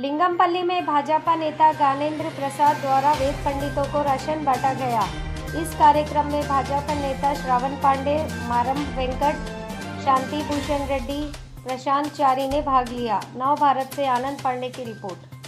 लिंगमपल्ली में भाजपा नेता ज्ञानेन्द्र प्रसाद द्वारा वेद पंडितों को राशन बांटा गया। इस कार्यक्रम में भाजपा नेता श्रावण पांडे, मारम वेंकट, शांति भूषण रेड्डी, प्रशांत चारी ने भाग लिया। नव भारत से आनंद पांडे की रिपोर्ट।